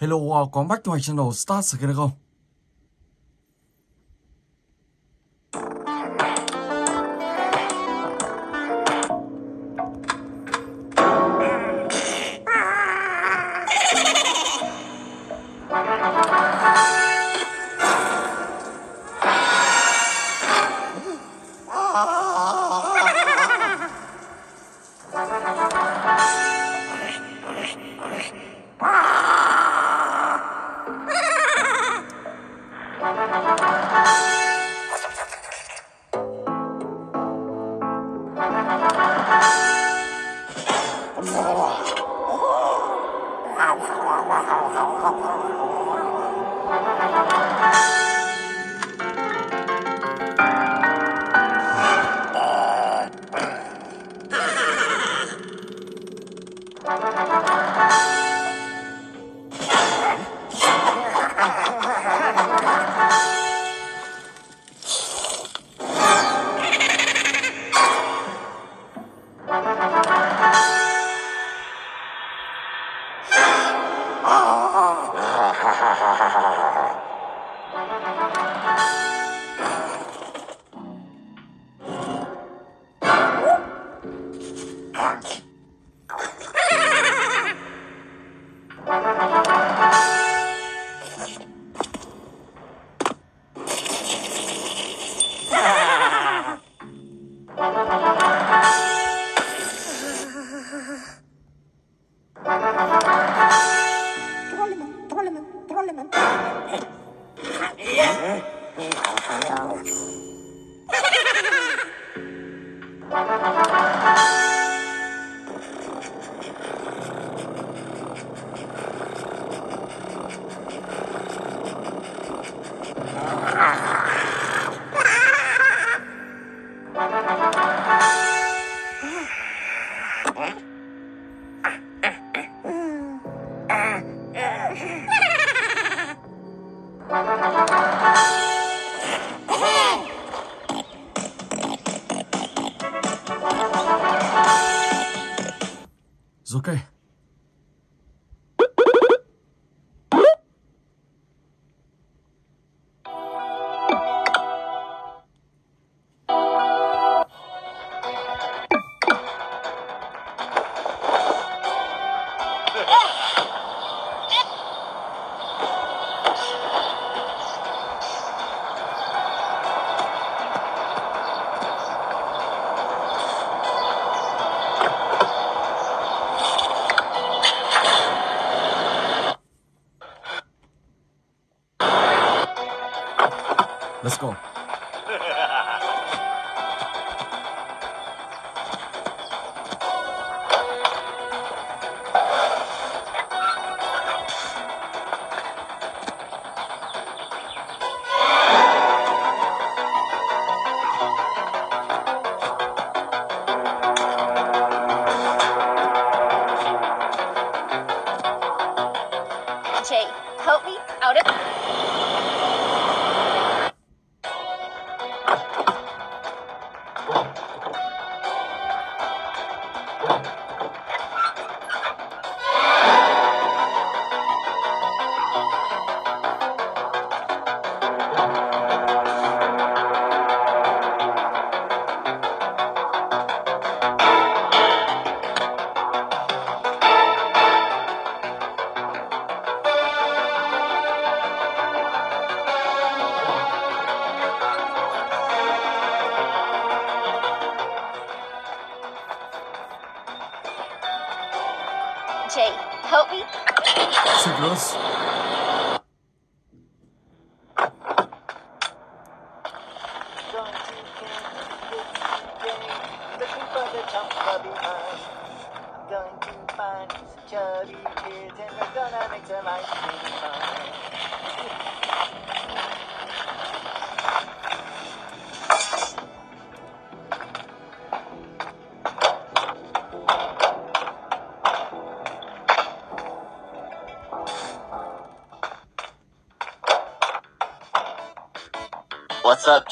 Hello, có back to my channel Start Scale It's okay.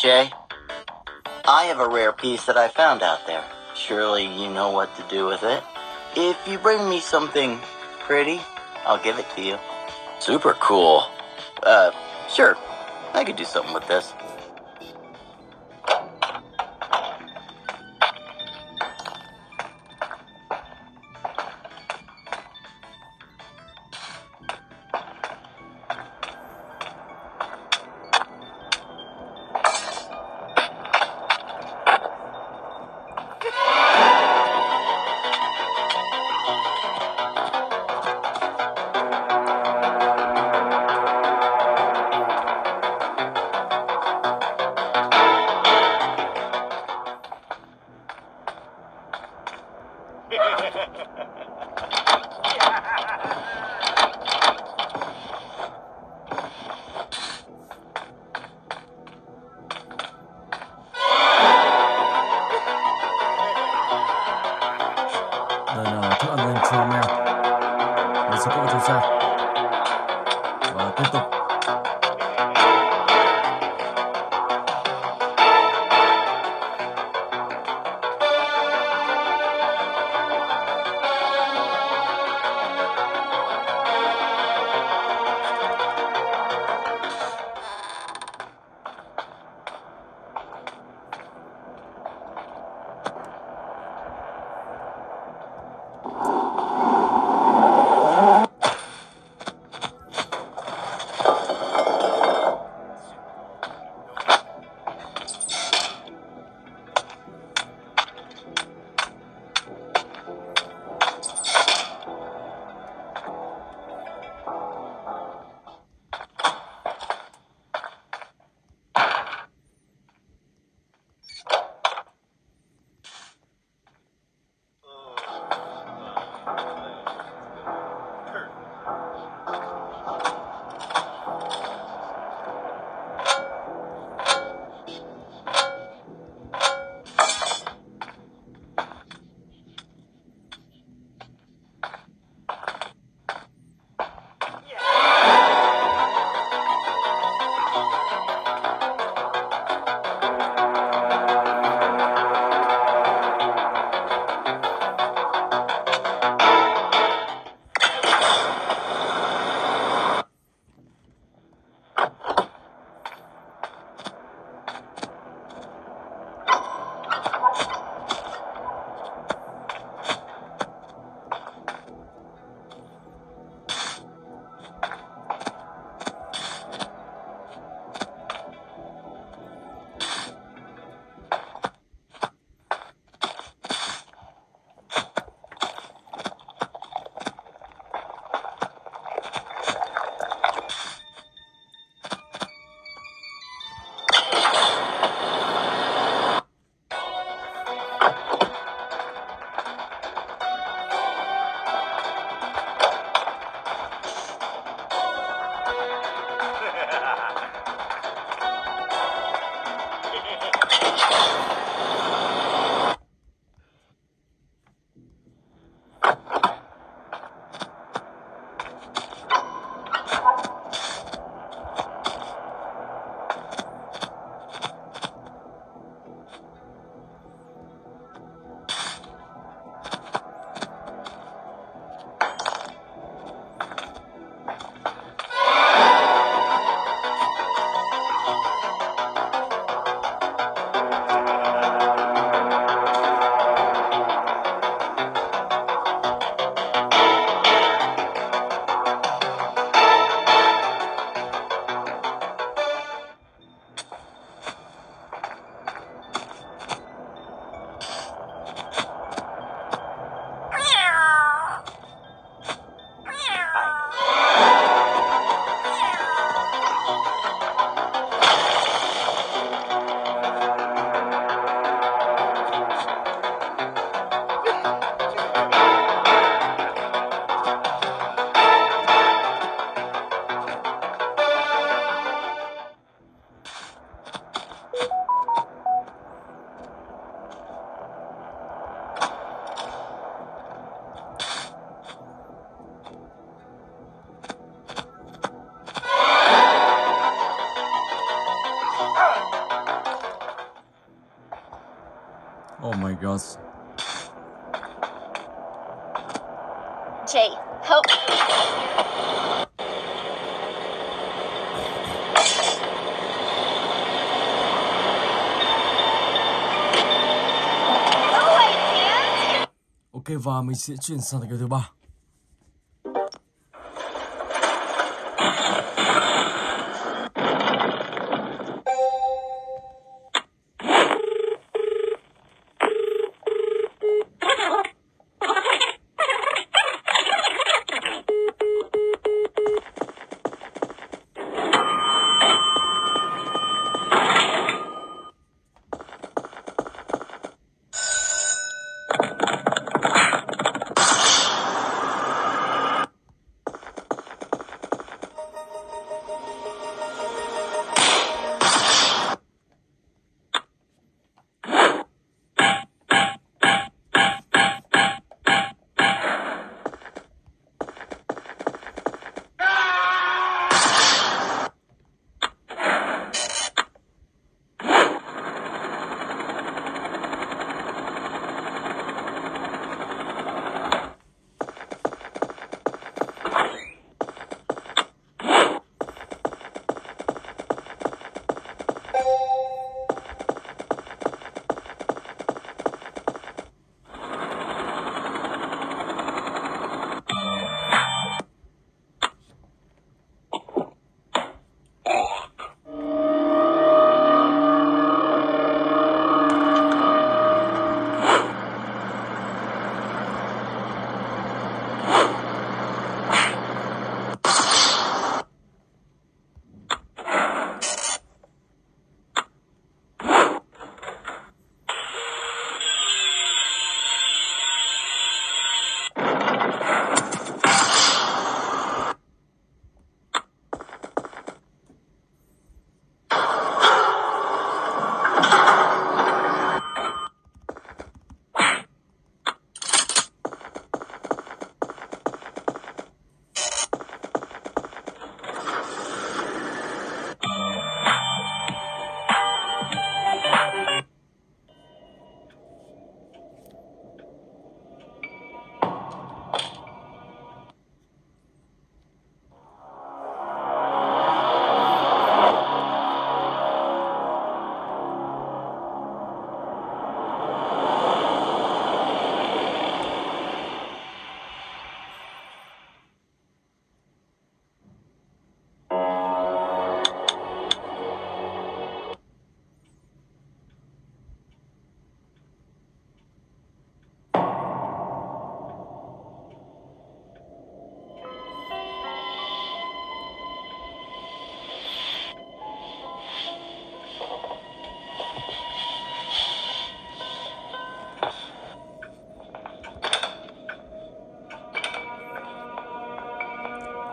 Jay? I have a rare piece that I found out there. Surely you know what to do with it. If you bring me something pretty, I'll give it to you. Super cool. Uh, sure. I could do something with this. goes. Jay, help. Oh, ok và mình sẽ chuyển sang cái thứ ba.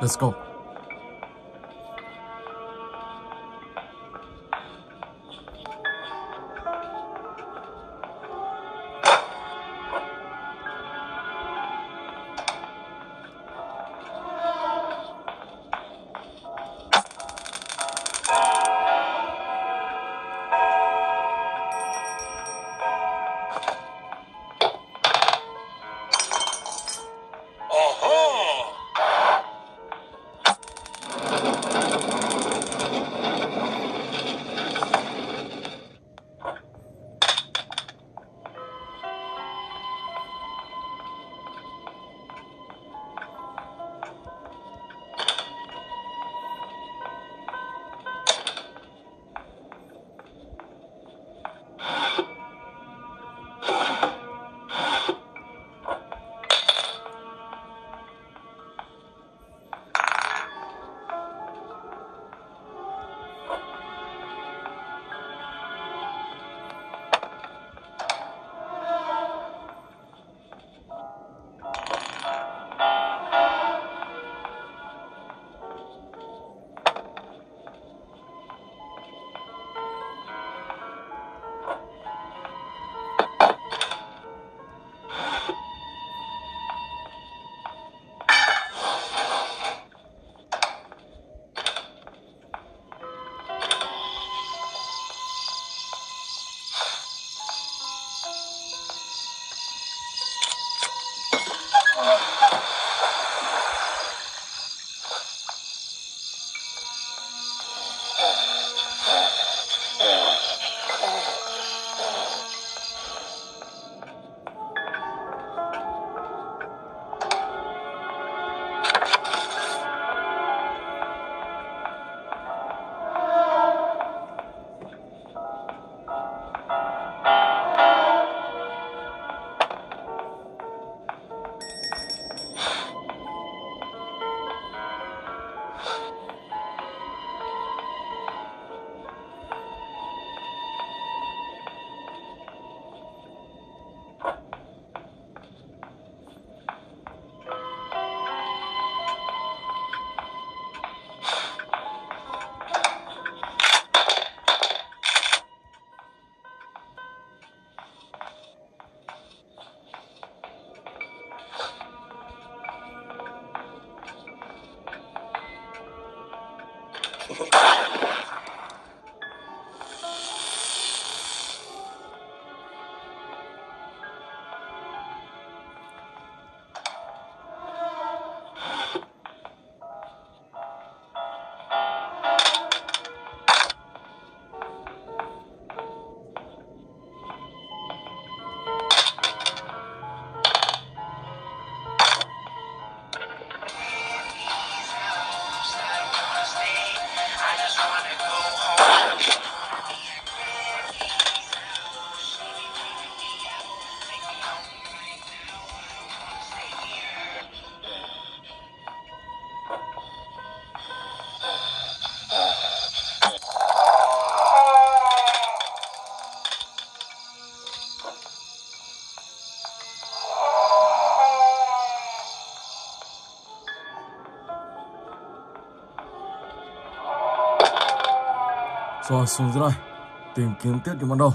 Let's go. Rồi xuống dưới đây Tìm kiếm tiếp những món đồ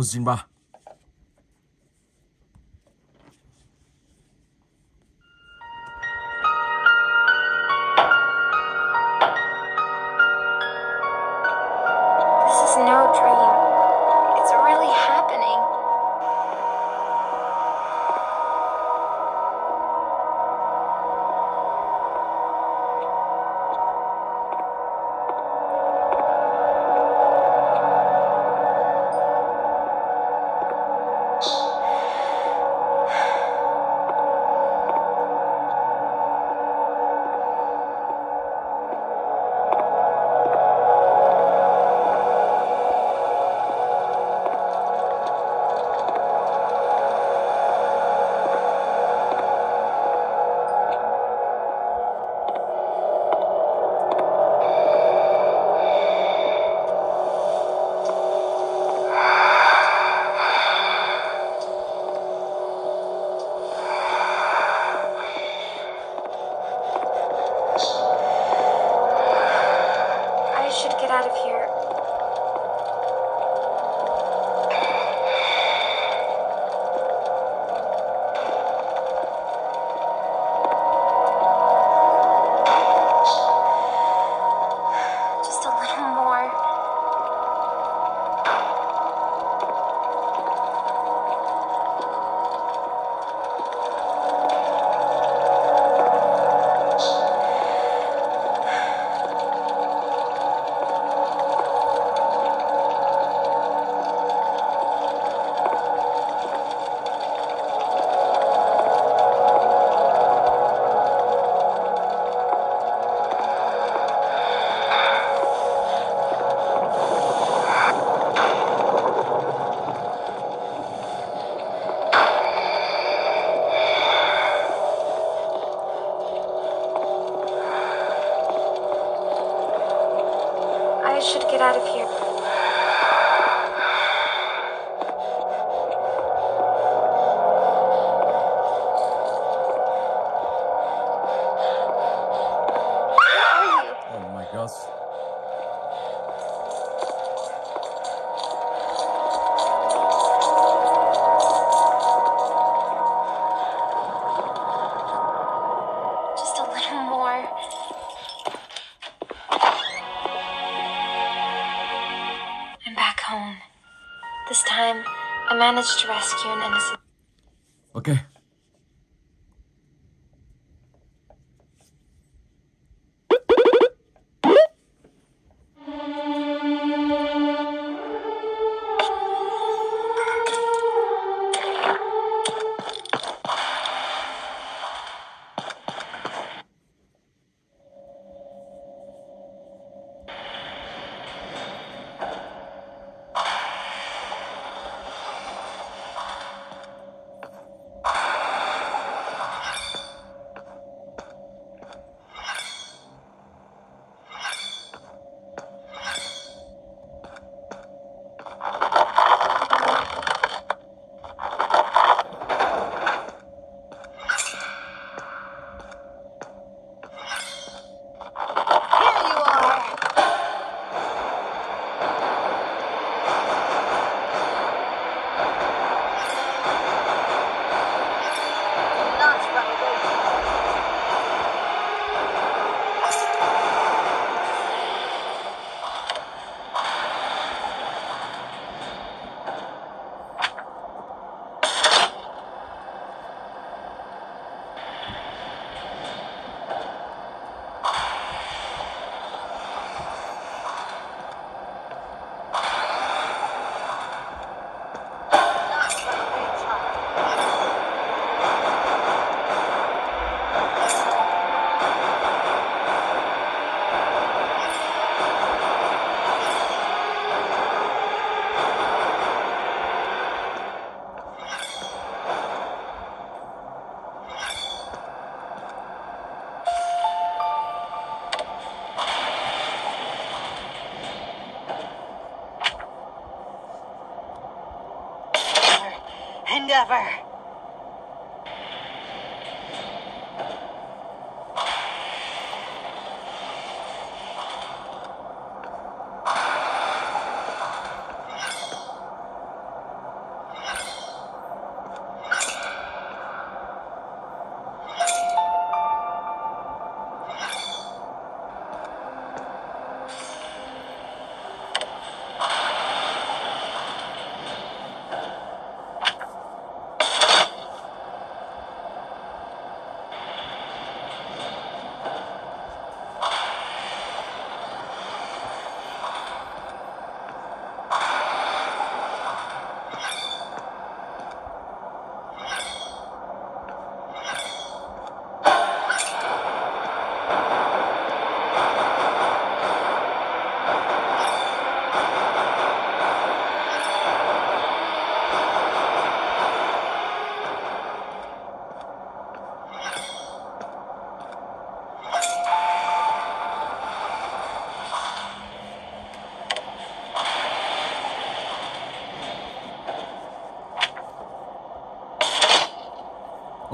高兴吧？ Managed to rescue an innocent.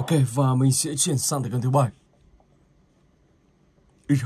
Ok, và mình sẽ chuyển sang tới gần thứ bảy. Ít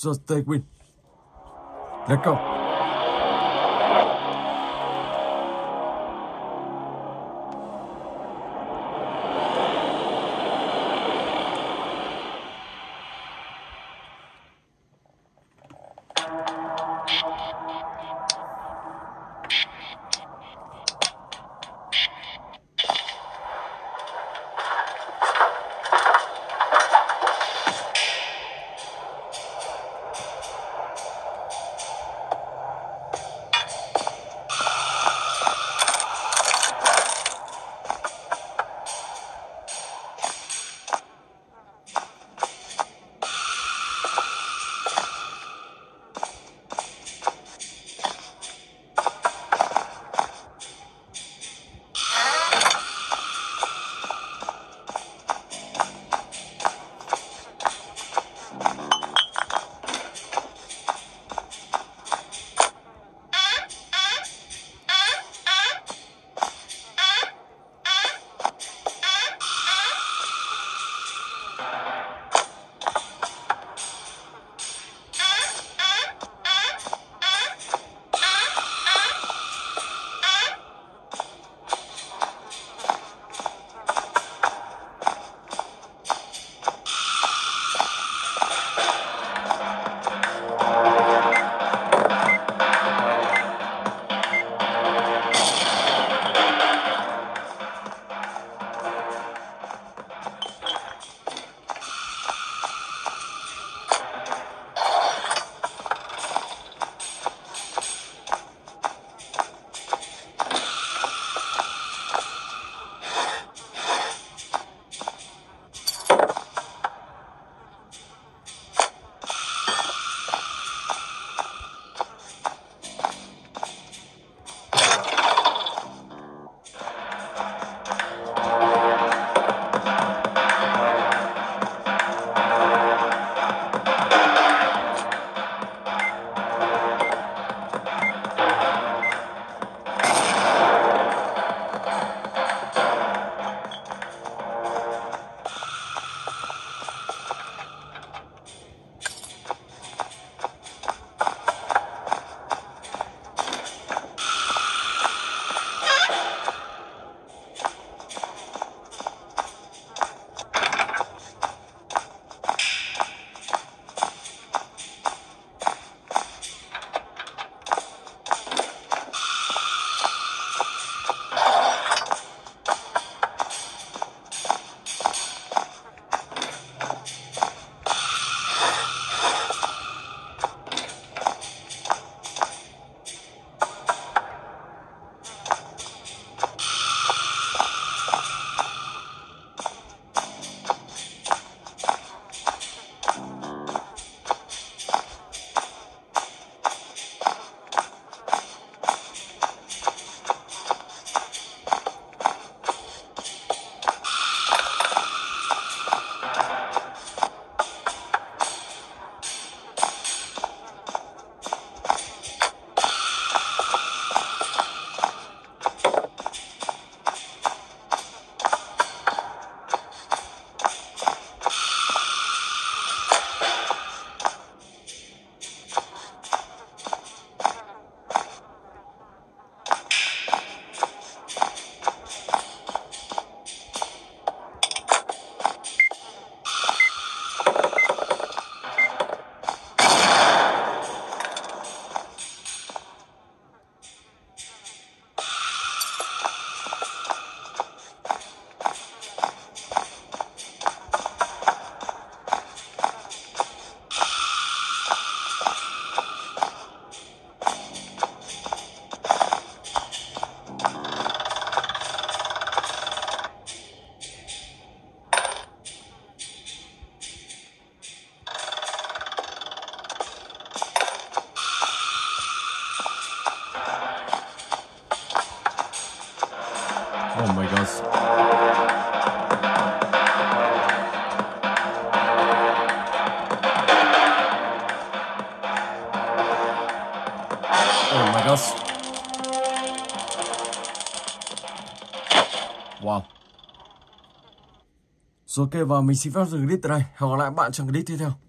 So stay win. Let's go. Rồi ok và mình xin phép dừng clip tại đây. Hẹn gặp lại bạn trong clip tiếp theo.